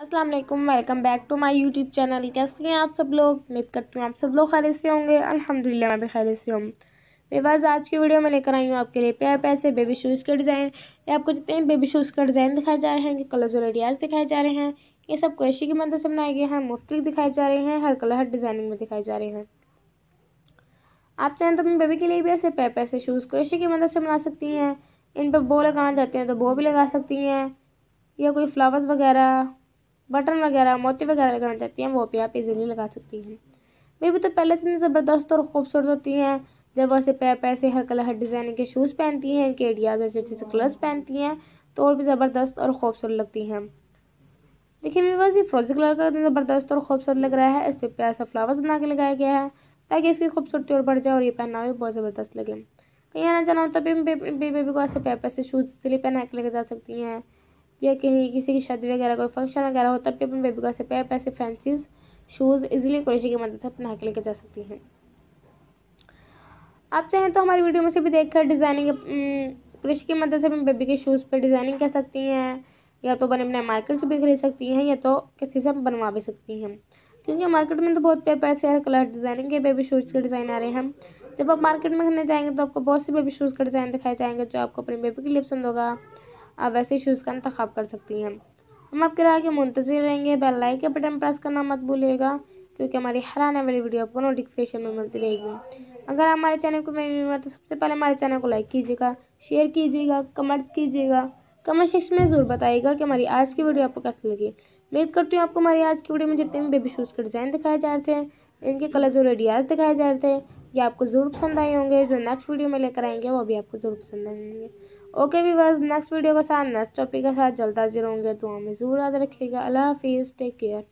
अस्सलाम वालेकुम back to my YouTube channel कैसे हैं आप सब लोग? उम्मीद करती हूँ आप सब लोग खैर से होंगे। अल्हम्दुलिल्लाह, मैं भी खैर से हूँ। पास आज की वीडियो में लेकर आई हूँ आपके लिए प्यार प्यार से बेबी शूज़ के डिज़ाइन ये आपको जितने बेबी शूज़ का डिज़ाइन दिखाए जा रहे हैं कलर जो रेडियाज दिखाए जा रहे हैं, ये सब क्रेशी की मदद से बनाए गए हैं, मुफ़्त दिखाए जा रहे हैं, हर कलर हर डिज़ाइनिंग में दिखाए जा रहे हैं। आप चाहें तो अपने बेबी के लिए भी ऐसे पैर से शूज़ क्रेशी की मदद से बना सकती हैं। इन पर बो लगाना चाहते हैं तो बो भी लगा सकती हैं, या कोई फ्लावर्स वगैरह। बटन वगैरह, मोती वगैरह लगाना चाहती हैं, वो भी आप इजीली लगा सकती हैं। बेबी तो पहले से इतनी ज़बरदस्त और खूबसूरत होती हैं। जब वैसे पैर पैर से हर कलर हर डिज़ाइन के शूज़ पहनती हैं, केडियाज ऐसे अच्छे अच्छे से कलर्स पहनती हैं तो और भी ज़बरदस्त और खूबसूरत लगती हैं। देखिए, मेरे पास ये फ्रोजी कलर का ज़बरदस्त और खूबसूरत लग रहा है, इस पर प्यार सा फ्लावर्स बना के लगाया गया है, ताकि इसकी खूबसूरती और बढ़ जाए और ये पहनना भी बहुत ज़बरदस्त लगे। कहीं आना जाना हो तो बेबी को ऐसे पैर पैर से शूज़ इसलिए पहना के लेकर जा सकती हैं। या कहीं किसी की शादी वगैरह, कोई फ़ंक्शन वगैरह हो, तब भी अपने बेबी का से पैर पैसे फैंसीज शूज़ इजीली क्रोशे की मदद से पहना के लेके जा सकती हैं। आप चाहें तो हमारी वीडियो में से भी देखकर डिज़ाइनिंग क्रोशे की मदद से अपने बेबी के शूज़ पर डिज़ाइनिंग कर सकती हैं, या तो बने अपने मार्केट से भी खरीद सकती हैं, या तो किसी से बनवा भी सकती हैं। क्योंकि मार्केट में तो बहुत पे पैसे हर कलर डिज़ाइनिंग के बेबी शूज़ के डिज़ाइन आ रहे हैं। जब आप मार्केट में खरीदने जाएँगे तो आपको बहुत से बेबी शूज़ का डिज़ाइन दिखाए जाएँगे जो आपको अपने बेबी के लिए पसंद होगा। आप वैसे शूज़ का इंतखब कर सकती हैं। हम आपके राह के मुंतजर रहेंगे। बेल लाइक के बटन प्रेस करना मत भूलिएगा, क्योंकि हमारी हर आने वाली वीडियो आपको नोटिफिकेशन में मिलती रहेगी। अगर हमारे चैनल को मेरी हुआ तो सबसे पहले हमारे चैनल को लाइक कीजिएगा शेयर कीजिएगा कमेंट कीजिएगा। कमेंट सेक्शन में ज़रूर बताइएगा कि हमारी आज की वीडियो आपको कैसी लगी। उम्मीद करती हूँ आपको हमारी आज की वीडियो में जितने भी बेबी शूज़ के डिज़ाइन दिखाए जा रहे थे, इनके कलर जो रेडियाज दिखाए जा रहे थे। ये आपको ज़रूर पसंद आए होंगे। जो नेक्स्ट वीडियो में लेकर आएँगे, वो भी आपको ज़रूर पसंद आएँगे। ओके भी बस नेक्स्ट वीडियो के साथ नेक्स्ट टॉपिक के साथ जल्द हाजिर होंगे तो हमें ज़रूर याद रखिएगा। अल्लाह हाफिज़ टेक केयर